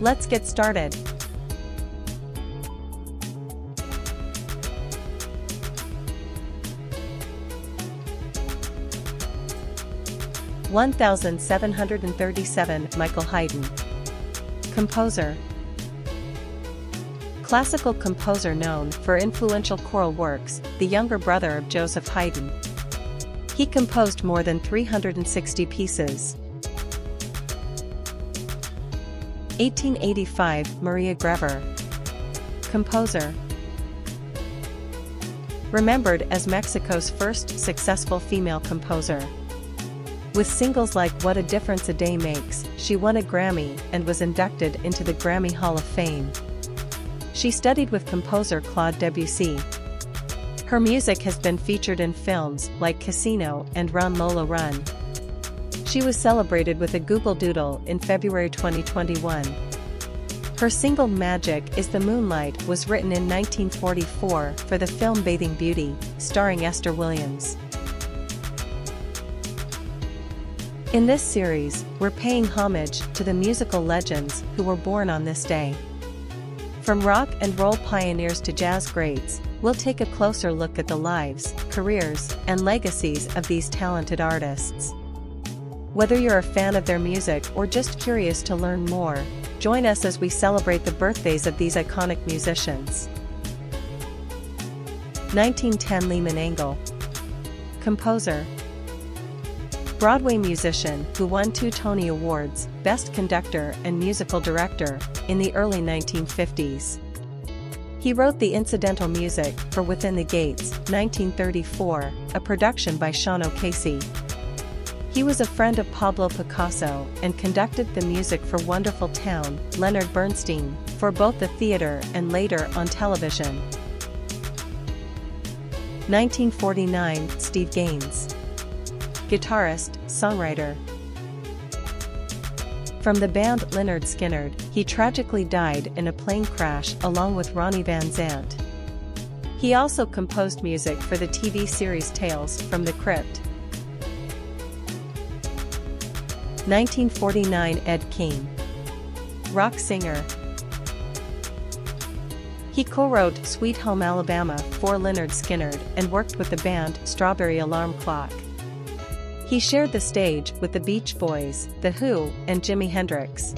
Let's get started. One thousand seven hundred and thirty-seven Michael Haydn Composer Classical composer known for influential choral works, the younger brother of Joseph Haydn. He composed more than 360 pieces. 1885 Maria Grever. Composer Remembered as Mexico's first successful female composer. With singles like What a Difference a Day Makes, she won a Grammy and was inducted into the Grammy Hall of Fame. She studied with composer Claude Debussy. Her music has been featured in films like Casino and Run Lola Run. She was celebrated with a Google Doodle in February 2021. Her single Magic is the Moonlight was written in 1944 for the film Bathing Beauty, starring Esther Williams. In this series, we're paying homage to the musical legends who were born on this day. From rock and roll pioneers to jazz greats, we'll take a closer look at the lives, careers, and legacies of these talented artists. Whether you're a fan of their music or just curious to learn more, join us as we celebrate the birthdays of these iconic musicians. 1910 Lehman Engel Composer Broadway musician who won two Tony Awards, Best Conductor and Musical Director, in the early 1950s. He wrote the incidental music for Within the Gates, 1934, a production by Sean O'Casey. He was a friend of Pablo Picasso and conducted the music for Wonderful Town, Leonard Bernstein, for both the theater and later on television. 1949 Steve Gaines guitarist, songwriter. From the band Lynyrd Skynyrd, he tragically died in a plane crash along with Ronnie Van Zant. He also composed music for the TV series Tales from the Crypt. 1949 Ed King. Rock singer. He co-wrote Sweet Home Alabama for Lynyrd Skynyrd and worked with the band Strawberry Alarm Clock. He shared the stage with the Beach Boys, The Who, and Jimi Hendrix.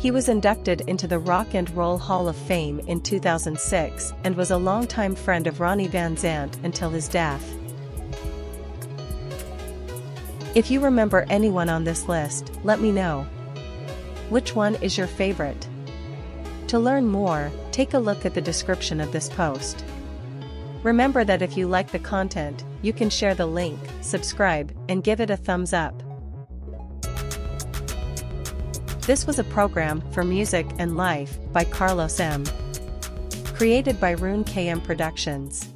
He was inducted into the Rock and Roll Hall of Fame in 2006 and was a longtime friend of Ronnie Van Zant until his death. If you remember anyone on this list, let me know. Which one is your favorite? To learn more, take a look at the description of this post. Remember that if you like the content, you can share the link, subscribe, and give it a thumbs up. This was a program for Music and Life by Karlos M. Created by Rune KM Productions.